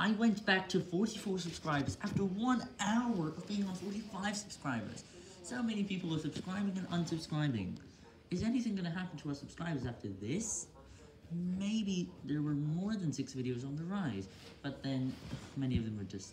I went back to 44 subscribers after one hour of being on 45 subscribers. So many people are subscribing and unsubscribing. Is anything going to happen to our subscribers after this? Maybe there were more than six videos on the rise, but then many of them were just